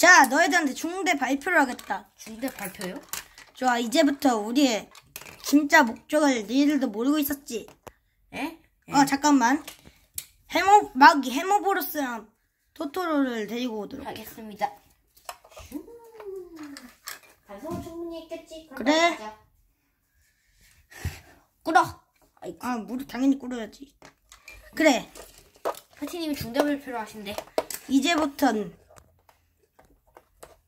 자, 너희들한테 중대 발표를 하겠다. 중대 발표요? 좋아, 이제부터 우리의 진짜 목적을 너희들도 모르고 있었지. 에? 어, 잠깐만. 해모, 마기 해모보로스랑 토토로를 데리고 오도록. 알겠습니다. 반성은 충분히 했겠지. 그래. 꿇어. 아이, 아, 물을 당연히 끓여야지. 그래, 파티님이 중대 발표를 하신대. 이제부턴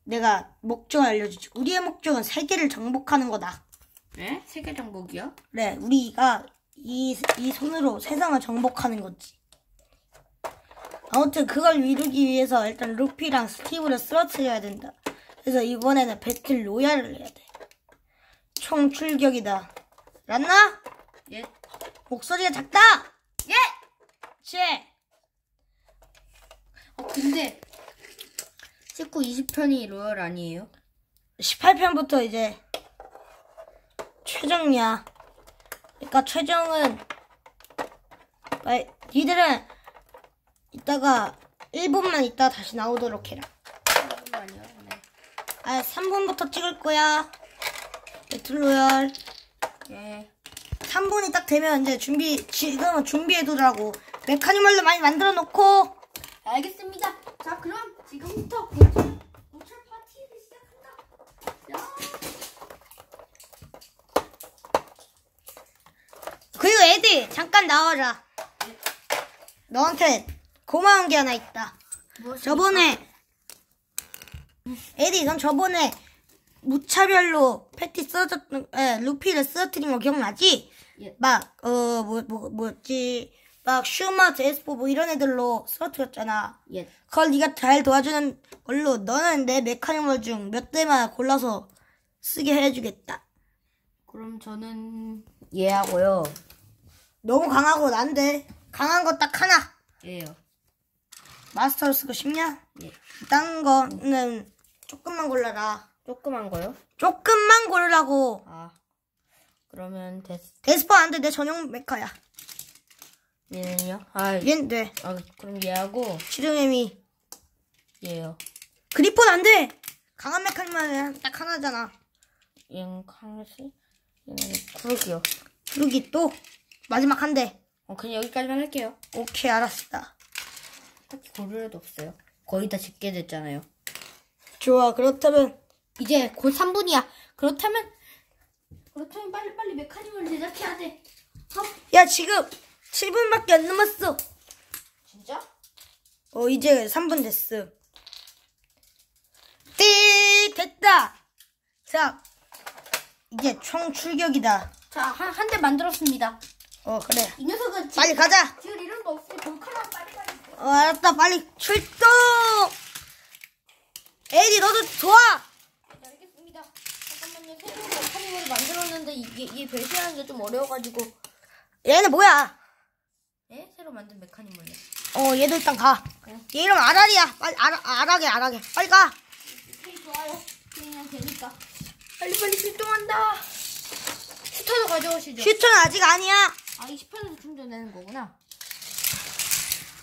내가 목적을 알려주지. 우리의 목적은 세계를 정복하는 거다. 에? 세계 정복이요? 그래, 우리가 이, 이 손으로 세상을 정복하는 거지. 아무튼 그걸 이루기 위해서 일단 루피랑 스티브를 쓰러뜨려야 된다. 그래서 이번에는 배틀 로얄을 해야 돼. 총 출격이다. 란나? 예. 목소리가 작다! 예! 씨! 어, 근데 19, 20편이 로열 아니에요? 18편부터 이제 최정이야. 그러니까 최정은 말, 니들은 이따가 1분만 있다 다시 나오도록 해라. 아니요. 네. 아, 3분부터 찍을 거야. 배틀로얄. 예. 3분이 딱 되면 이제 준비, 지금은 준비해두라고. 메카니멀도 많이 만들어 놓고. 알겠습니다. 자, 그럼 지금부터 고철, 고철 파티를 시작한다. 야. 그리고 에디, 잠깐 나와라. 너한테 고마운 게 하나 있다. 저번에 에디 넌 저번에 무차별로 패티 쓰러졌던 에, 루피를 쓰러뜨린 거 기억나지? 예. 막어뭐 뭐 뭐였지 막 슈마트 에스포 뭐 이런 애들로 쓰러뜨렸잖아. 예. 그걸 네가 잘 도와주는 걸로 너는 내 메카니멀 중 몇 대만 골라서 쓰게 해주겠다. 그럼 저는 예하고요. 너무 강하고 난데 강한 거 딱 하나. 예요. 마스터로 쓰고 싶냐? 예. 딴 거는 조금만 골라라. 조그만 거요? 조금만 고르라고. 아. 그러면 됐. 데스퍼 안 돼. 내 전용 메카야. 얘는요? 아, 얘는 돼. 아 그럼 얘하고 지름애미. 얘요. 그리폰 안 돼. 강한 메카니멀은 딱 하나잖아. 얘는 강시 얘는 구르기요. 그러기 또 마지막 한 대. 어, 그냥 여기까지만 할게요. 오케이 알았다. 딱히 고를 애도 없어요. 거의 다 짓게 됐잖아요. 좋아. 그렇다면 이제 곧 3분이야. 그렇다면 그렇다면 빨리빨리 메카니멀 제작해야 돼. 어? 야 지금 7분밖에 안 남았어. 진짜? 어 이제 3분 됐어. 띠 됐다. 자 이제 총 출격이다. 자, 한 한 대 만들었습니다. 어 그래. 이 녀석은 지- 빨리 가자. 지금 이름도 없으니 볼카나 빨리 빨리. 어, 알았다. 빨리 출동. 에디 너도 좋아. 네, 알겠습니다. 잠깐만요. 새로운 메카니멀을 만들었는데 이게 이게 배신하는 게 좀 어려워가지고. 얘는 뭐야? 예? 새로 만든 메카니멀요. 어 얘도 일단 가. 얘 이름 아랄이야. 빨리 아라 아라게 아라게. 빨리 가. 오케이 좋아요. 그냥 되니까. 빨리 빨리 출동한다. 슈터도 가져오시죠. 슈터는 아직 아니야. 아, 이 10편에서 충전되는 거구나.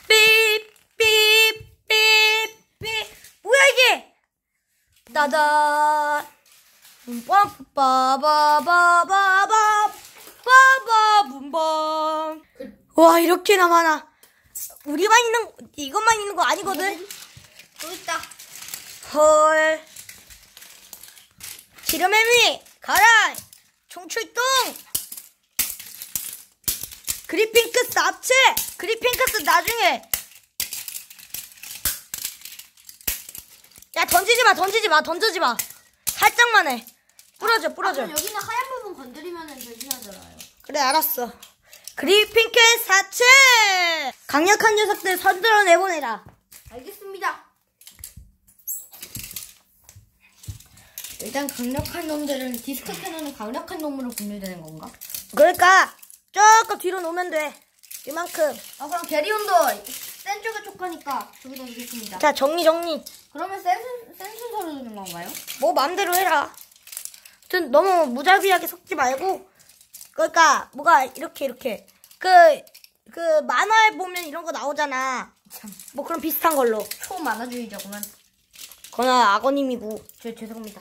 삐 삐 삐 삐 뭐야 이게? 따단. 빠바바바바바 빠바붐밤. 와 이렇게나 많아. 우리만 있는 이것만 있는 거 아니거든. 또 있다. 헐. 지름애미 가라. 총출동. 그리핑크스 합체. 그리핑크스 나중에. 야 던지지 마 던지지 마 던지지 마. 살짝만 해. 부러져 부러져. 아, 여기는 하얀 부분 건드리면 변신하잖아요. 그래 알았어. 그리핑크스 합체. 강력한 녀석들 선들어 내보내라. 알겠습니다. 일단 강력한 놈들은 디스크 캐논은 강력한 놈으로 분류되는 건가? 그러니까 조금 뒤로 놓으면 돼. 이만큼. 아 그럼 게리온도 센 쪽에 촉하니까 저기다 두겠습니다. 자 정리 정리. 그러면 센, 순- 센 순서로 두는 건가요? 뭐 마음대로 해라. 아무튼 너무 무자비하게 섞지 말고 그러니까 뭐가 이렇게 이렇게 그그 만화에 보면 이런 거 나오잖아. 참 뭐 그런 비슷한 걸로. 초만화주의자구만. 저는 악어님이고 저 죄송합니다.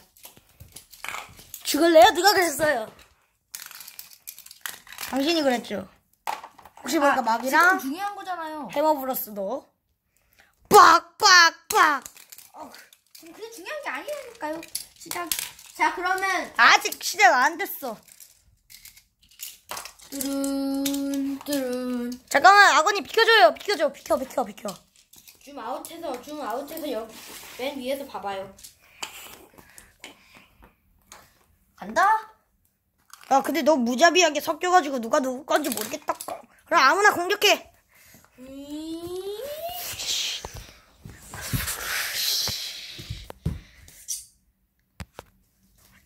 죽을래요? 누가 그랬어요? 당신이 그랬죠. 혹시 모르니까 지금 막이랑 중요한 거잖아요. 해머브러스도 빡빡빡 지금 그게 중요한 게 아니라니까요. 시작. 자 그러면 아직 시작 안 됐어. 뚜룬 뚜룬 잠깐만 아버님 비켜줘요. 비켜줘. 비켜 비켜 비켜. 줌 아웃해서 줌 아웃해서 여기 맨 위에서 봐봐요. 간다. 아 근데 너 무자비하게 섞여가지고 누가 누구 건지 모르겠다. 그럼 아무나 공격해. 음.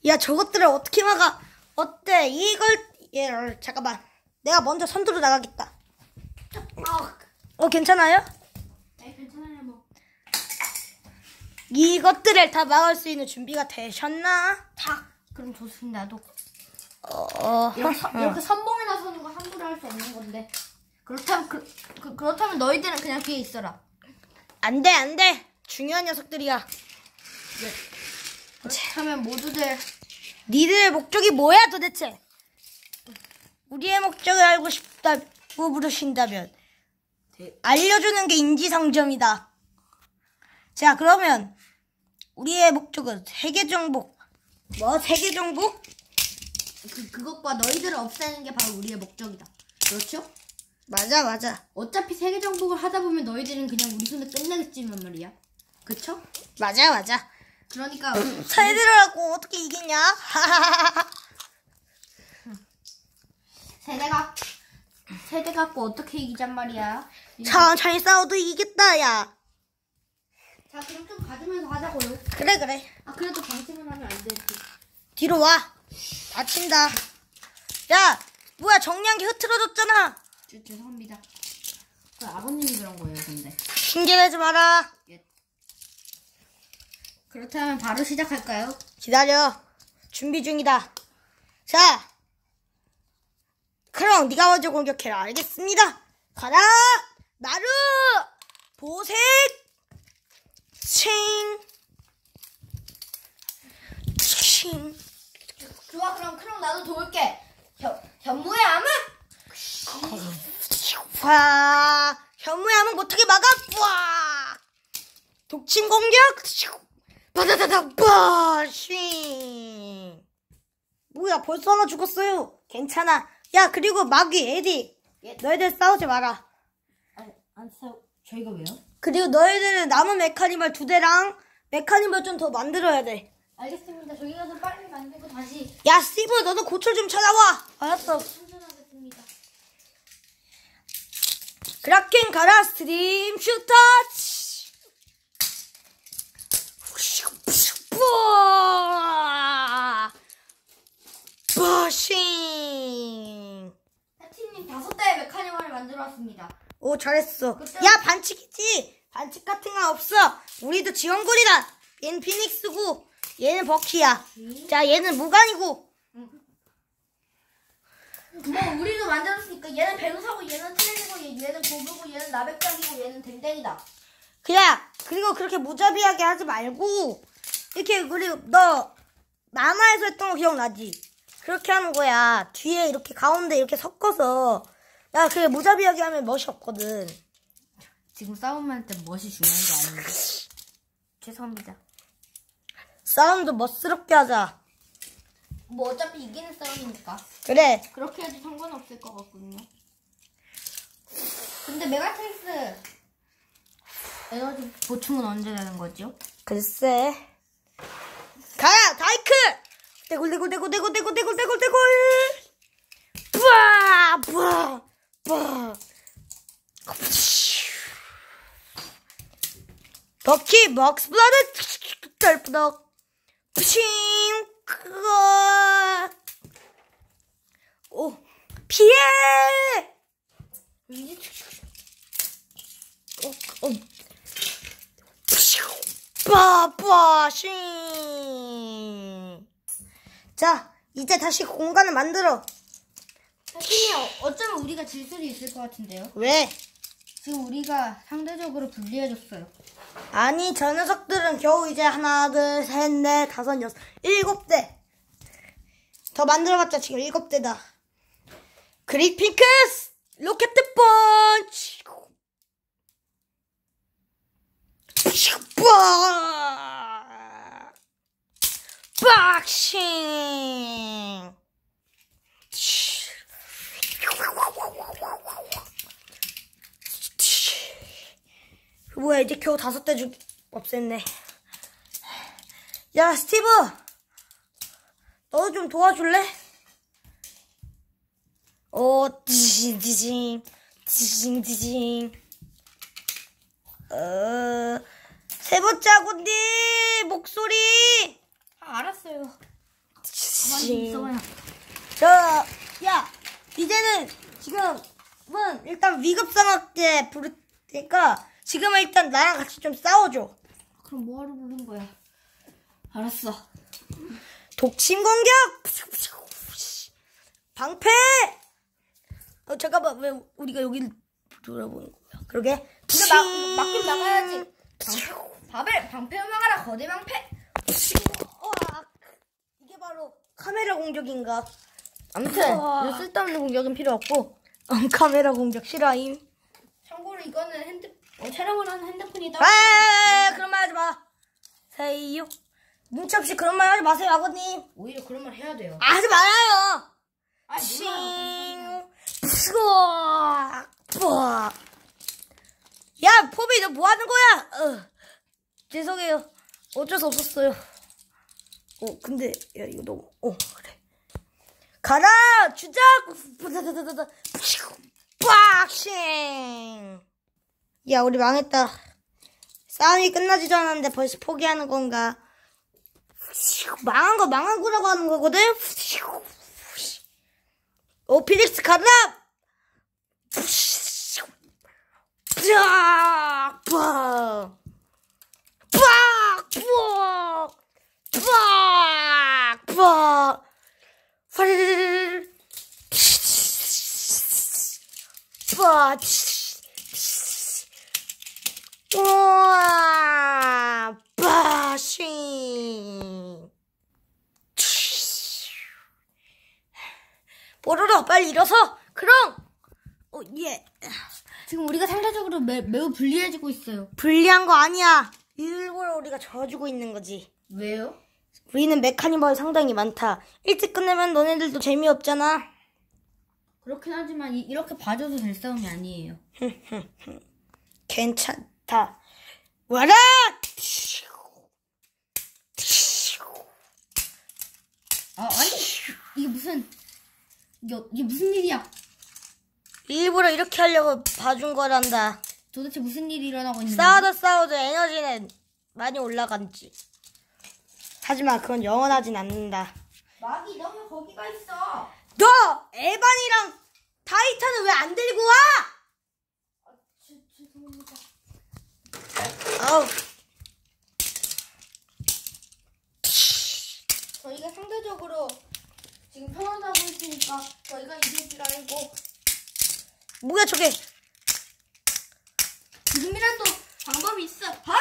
야 저것들을 어떻게 막아? 어때? 이걸 얘 잠깐만. 내가 먼저 선두로 나가겠다. 아, 어 괜찮아요? 네, 괜찮아요 뭐. 이것들을 다 막을 수 있는 준비가 되셨나? 자, 그럼 좋습니다. 나도 어, 이렇게, 선- 이렇게 선봉에 나서는 거 함부로 할 수 없는 건데. 그렇다면 그, 그 그렇다면 너희들은 그냥 뒤에 있어라. 안 돼 안 돼. 중요한 녀석들이야. 그렇다면 모두들 니들의 목적이 뭐야 도대체? 우리의 목적을 알고 싶다고 부르신다면 알려주는 게 인지상정이다. 자 그러면 우리의 목적은 세계 정복. 뭐 세계 정복? 그 그것과 너희들을 없애는 게 바로 우리의 목적이다. 그렇죠? 맞아 맞아 어차피 세계 정복을 하다 보면 너희들은 그냥 우리 손에 끝내겠지만 말이야. 그쵸? 맞아 맞아. 그러니까 새들하고 어떻게 이기냐? 세대가 세대 갖고 어떻게 이기잔 말이야. 천천히 싸워도 이기겠다 야. 자 그럼 좀 가주면서 하자고요. 그래 그래. 아 그래도 방심은 하면 안 되지. 뒤로 와. 다친다. 야 뭐야 정량기 흐트러졌잖아. 죄, 죄송합니다. 그 아버님이 그런 거예요, 근데. 핑계내지 마라. 그렇다면 바로 시작할까요? 기다려. 준비 중이다. 자. 그럼 네가 먼저 공격해라. 알겠습니다. 가라. 나루. 보색. 칭. 칭. 좋아, 그럼 크롱 나도 도울게. 현, 현무의 암흑! 와. 현무의 함은 못하게 막아. 와. 독침 공격. 바다다다 빠. 쉥. 뭐야 벌써 하나 죽었어요. 괜찮아. 야 그리고 마귀 에디. 예. 너희들 싸우지 마라. 안 싸우, 저희가 왜요? 그리고 너희들은 남은 메카니멀 두 대랑 메카니멀 좀 더 만들어야 돼. 알겠습니다. 저기 가서 빨리 만들고 다시 야 스티브 너도 고철 좀 찾아와. 알았어. 충전하겠습니다. 크라켄 가라 스트림 슈터. 버싱. 패티님 다섯 대의 메카니멀을 만들어 왔습니다. 오 잘했어. 그때- 야 반칙이지. 반칙 같은 거 없어. 우리도 지원군이다. 얘는 피닉스고 얘는 버키야. 자 얘는 무관이고. 뭐 우리도 만들었으니까 얘는 배우사고 얘는 트레이고 얘는 고브고 얘는 나백장이고 얘는 댕댕이다. 그냥 그리고 그렇게 무자비하게 하지 말고 이렇게 그리고 너 마마에서 했던 거 기억나지? 그렇게 하는 거야. 뒤에 이렇게 가운데 이렇게 섞어서 야 그게 무자비하게 하면 멋이 없거든. 지금 싸움만 할때 멋이 중요한 게 아닌데. 죄송합니다. 싸움도 멋스럽게 하자. 뭐 어차피 이기는 싸움이니까. 그래. 그렇게 해도 상관없을 것 같거든요. 근데 메가트릭스 에너지 보충은 언제 되는 거죠? 글쎄. 가야 다이크. 떼굴떼굴떼굴떼굴떼굴떼굴떼굴떼굴. 뿌아 뿌아 뿌아. 버키 먹스 블러드 덜프덕 푸싱. 오 피해. 어, 어. 빠빠싱. 자, 이제 다시 공간을 만들어. 사실이 어쩌면 우리가 질 수도 있을 것 같은데요. 왜? 지금 우리가 상대적으로 불리해졌어요. 아니 저 녀석들은 겨우 이제 하나 둘 셋 넷 다섯 여섯 일곱 대 더 만들어봤자 지금 일곱 대다 그리핑크스 로켓 펀치 빡! 박싱 뭐야 이제 겨우 다섯 대죽 없앴네 야 스티브 너도 좀 도와줄래? 오 디징 디징 디징 디징 어세 번째 아군님 목소리 아, 알았어요. 가만히 있어봐요. 자, 야, 이제는 지금은 일단 위급 상황 때 부를 테니까 지금은 일단 나랑 같이 좀 싸워줘. 그럼 뭐하러 부른 거야? 알았어. 독침 공격! 방패! 어, 잠깐만, 왜 우리가 여기를 돌아보는 거야? 그러게. 근데 막, 막긴 막아야지. 밥을 방패 막아라, 거대 방패. 와, 이게 바로 카메라 공격인가? 아무튼, 쓸데없는 공격은 필요 없고. 응, 카메라 공격 싫어임. 참고로 이거는 핸드, 어, 촬영을 하는 핸드폰이다. 아, 그런 말 하지 마. 세이요. 눈치 없이 그런 말 하지 마세요, 아버님. 오히려 그런 말 해야 돼요. 아, 하지 말아요. 아, 싱, 푸아. 야, 포비, 너 뭐 하는 거야? 어, 죄송해요. 어쩔 수 없었어요. 어, 근데, 야, 이거 너무, 어, 그래. 가라! 주작! 빡싱! 야, 우리 망했다. 싸움이 끝나지도 않았는데 벌써 포기하는 건가? 망한 거 망한 거라고 하는 거거든? 오, 피닉스 가라! 빡! 빡! 빡! 빡! 빡! 파르르르르르. 빡! 우와! 빠싱! 뽀로로 빨리 일어서! 그럼! 어, 예. 지금 우리가 상대적으로 매, 매우 불리해지고 있어요. 불리한 거 아니야. 일부러 우리가 져주고 있는 거지. 왜요? 우리는 메카니멀 상당히 많다. 일찍 끝내면 너네들도 재미없잖아. 그렇긴 하지만 이, 이렇게 봐줘도 될 싸움이 아니에요. 괜찮다. 와라! 아, 아니, 이게 무슨, 이게, 이게 무슨 일이야? 일부러 이렇게 하려고 봐준 거란다. 도대체 무슨 일이 일어나고 있는 거야? 싸워도 싸워도 에너지는 많이 올라간지. 하지만 그건 영원하진 않는다. 마기, 너왜 거기가 있어? 너! 에반이랑 타이탄은 왜안 데리고 와? 죄, 죄송합니다. 아우, 저희가 상대적으로 지금 편안하고 있으니까 저희가 이길 줄 알고 뭐야 저게. 지금이라도 방법이 있어. 핫!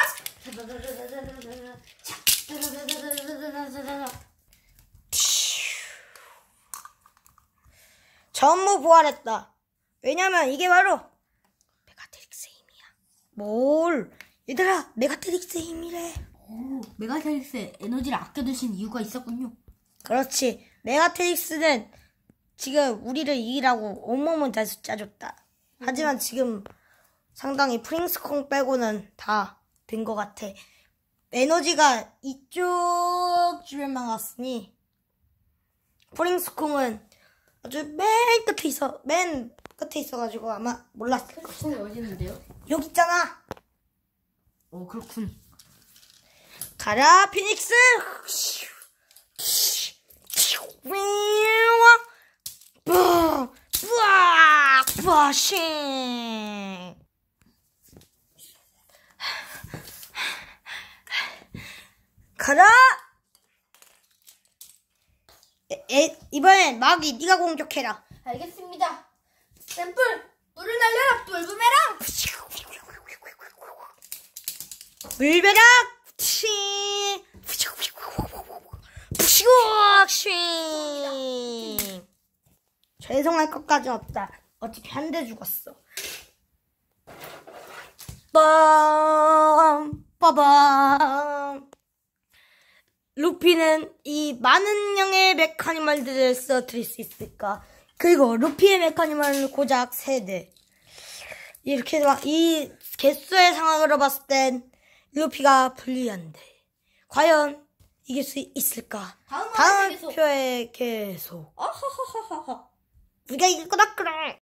전부 부활했다. 왜냐면 이게 바로 메가트릭스의 힘이야. 뭘? 얘들아, 메가트릭스의 힘이래. 오, 메가트릭스의 에너지를 아껴두신 이유가 있었군요. 그렇지. 메가트릭스는 지금 우리를 이기라고 온몸을 다 짜줬다. 하지만 지금 상당히 프링스콩 빼고는 다 된 것 같아. 에너지가 이쪽 주변만 왔으니 프링스콩은 아주 맨 끝에 있어, 맨 끝에 있어가지고 아마 몰랐을 거야. 손이 어디 있는데요? 여기 있잖아. 어, 그렇군. 가라 피닉스 뿌아 뿌아 뿌아싱 가라 에, 에, 이번엔 마기 네가 공격해라. 알겠습니다. 샘플! 물을 날려라. 돌부메랑. 물벼락. 치 푸쉬 죄송할 것까지 없다 어차피 한 대 죽었어 빰 빠밤 루피는 이 많은 양의 메카니멀들을 써드릴 수 있을까? 그리고 루피의 메카니멀은 고작 3대. 이렇게 막 이 개수의 상황으로 봤을 땐 루피가 불리한데. 과연 이길 수 있을까? 다음 다음 화에서 계속 표에 계속. 우리가 이길 거다 그래.